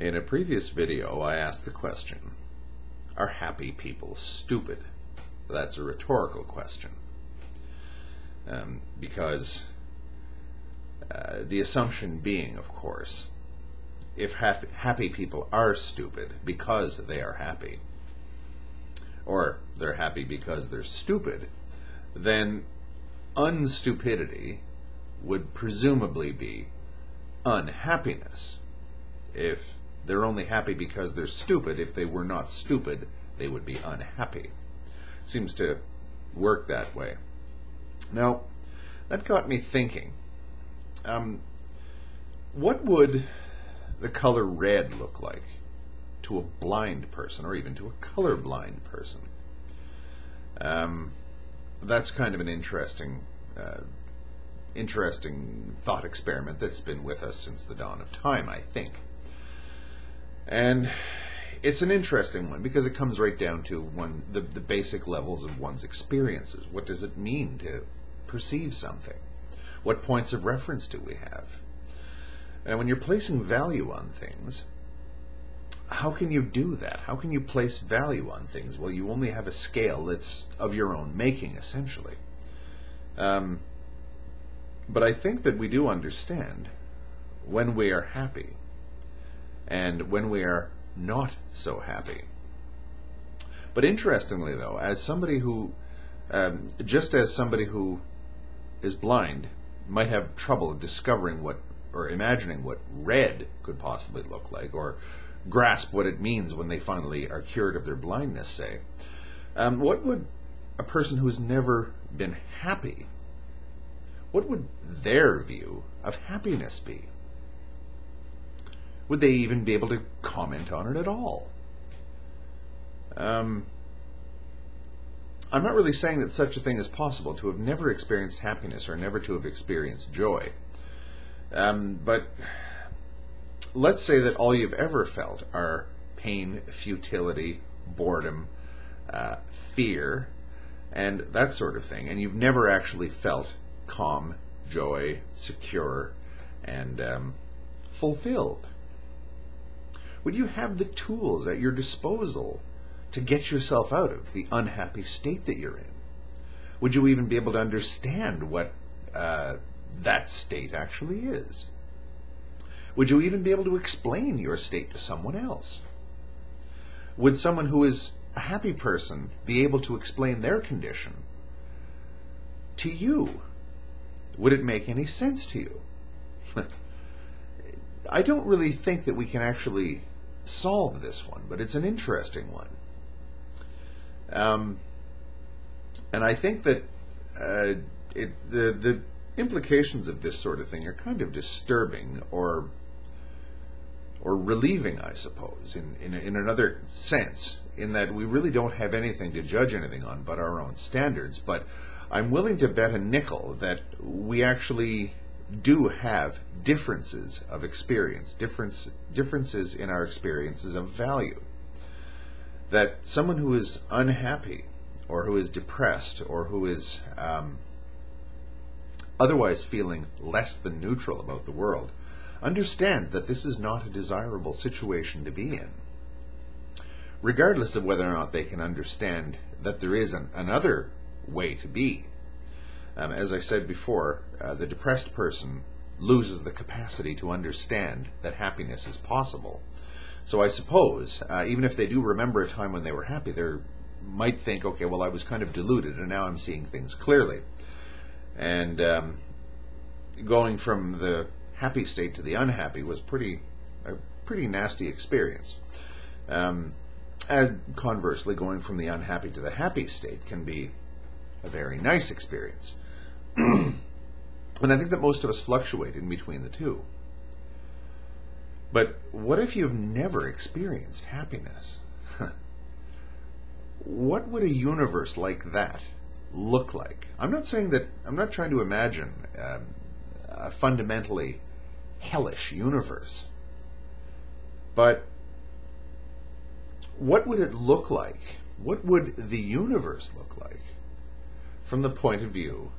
In a previous video, I asked the question, are happy people stupid? That's a rhetorical question. Um, because uh, the assumption being, of course, if happy people are stupid because they are happy, or they're happy because they're stupid, then unstupidity would presumably be unhappiness. If they're only happy because they're stupid. If they were not stupid, they would be unhappy. Seems to work that way. Now, that got me thinking. Um, what would the color red look like to a blind person, or even to a colorblind person? Um, that's kind of an interesting, uh, interesting thought experiment that's been with us since the dawn of time, I think. And it's an interesting one because it comes right down to one the, the basic levels of one's experiences. What does it mean to perceive something? What points of reference do we have? And when you're placing value on things, how can you do that? How can you place value on things? Well, you only have a scale that's of your own making, essentially. Um, but I think that we do understand when we are happy and when we are not so happy. But interestingly, though, as somebody who, um, just as somebody who is blind might have trouble discovering what or imagining what red could possibly look like, or grasp what it means when they finally are cured of their blindness, say, um, what would a person who has never been happy, what would their view of happiness be? Would they even be able to comment on it at all? Um, I'm not really saying that such a thing is possible, to have never experienced happiness or never to have experienced joy. Um, but let's say that all you've ever felt are pain, futility, boredom, uh, fear, and that sort of thing, and you've never actually felt calm, joy, secure, and um, fulfilled. Would you have the tools at your disposal to get yourself out of the unhappy state that you're in? Would you even be able to understand what uh, that state actually is? Would you even be able to explain your state to someone else? Would someone who is a happy person be able to explain their condition to you? Would it make any sense to you? I don't really think that we can actually solve this one, but it's an interesting one. Um, and I think that uh, it, the the implications of this sort of thing are kind of disturbing or or relieving, I suppose, in, in, in another sense, in that we really don't have anything to judge anything on but our own standards. But I'm willing to bet a nickel that we actually do have differences of experience, difference, differences in our experiences of value. That someone who is unhappy, or who is depressed, or who is um, otherwise feeling less than neutral about the world, understands that this is not a desirable situation to be in. Regardless of whether or not they can understand that there is an, another way to be, um, as I said before, uh, the depressed person loses the capacity to understand that happiness is possible. So I suppose, uh, even if they do remember a time when they were happy, they might think, okay, well, I was kind of deluded, and now I'm seeing things clearly. And um, going from the happy state to the unhappy was pretty a pretty nasty experience. Um, and conversely, going from the unhappy to the happy state can be a very nice experience. and I think that most of us fluctuate in between the two. But what if you've never experienced happiness? what would a universe like that look like? I'm not saying that, I'm not trying to imagine um, a fundamentally hellish universe. But what would it look like? What would the universe look like from the point of view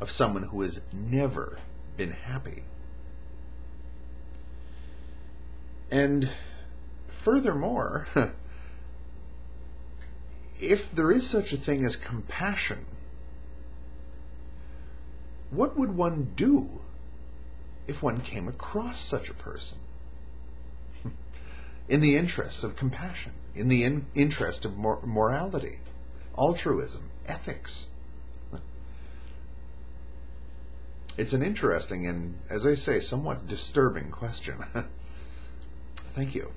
of someone who has never been happy. And furthermore, if there is such a thing as compassion, what would one do if one came across such a person? in the interests of compassion, in the in- interest of mor- morality, altruism, ethics. It's an interesting and, as I say, somewhat disturbing question. Thank you.